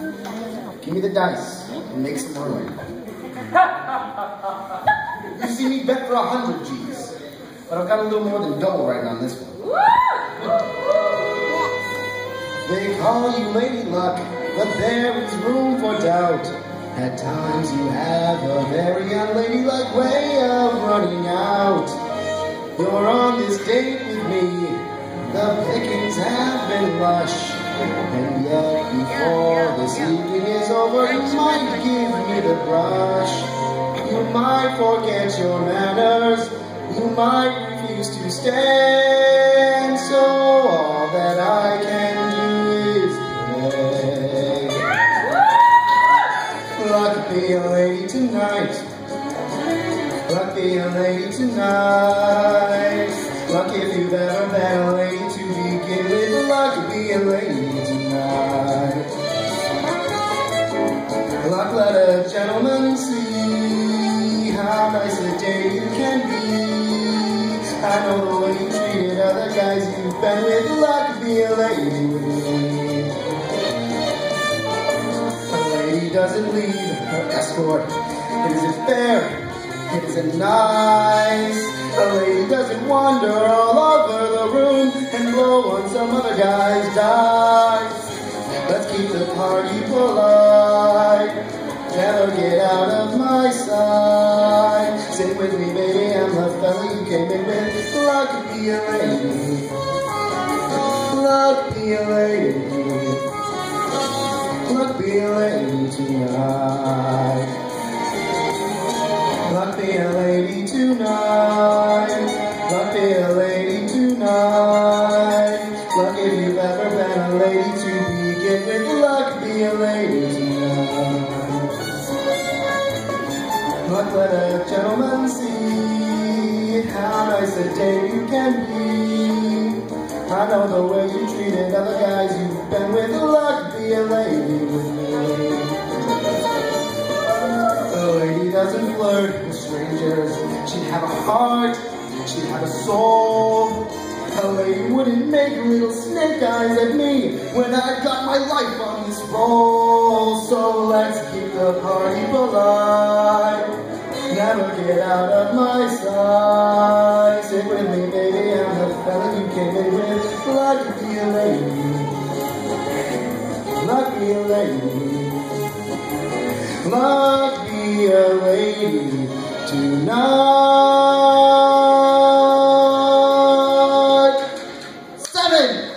Give me the dice and make some room. you see me bet for a hundred G's, but I've got a little more than double right now on this one. They call you Lady Luck, but there is room for doubt. At times you have a very unladylike way of running out. You're on this date with me, the pickings have been lush. And yet before this evening is over, you might give me the brush. You might forget your manners, you might refuse to stand. So all that I can do is beg. Luck be a lady tonight. Luck be a lady tonight. Luck if you've ever been a lady to begin with. Luck be a lady Luck let a gentleman see how nice a day you can be. I know the way you treated other guys you've been with. Luck be a lady with me. A lady doesn't leave her escort. It isn't fair. It isn't nice. A lady doesn't wander all over The party polite. Never get out of my sight. Sit with me, baby. I'm the fella you came in with. Luck be a lady. Luck be a lady. Luck be a lady tonight. Luck be a lady tonight. Luck be a lady tonight. Luck if you've ever been a lady to begin with. Luck be a lady tonight. Luck let a gentleman see how nice a day you can be. I know the way you treated other guys you've been with. Luck be a lady with me. A lady doesn't flirt with strangers. She'd have a heart, she'd have a soul. A lady wouldn't make little snake eyes at me when I got my life on this roll. So let's keep the party polite. Never get out of my sight. Sit with me, baby. I'm the fella you came in with. Lucky lady. Lucky lady. Luck be a lady tonight. name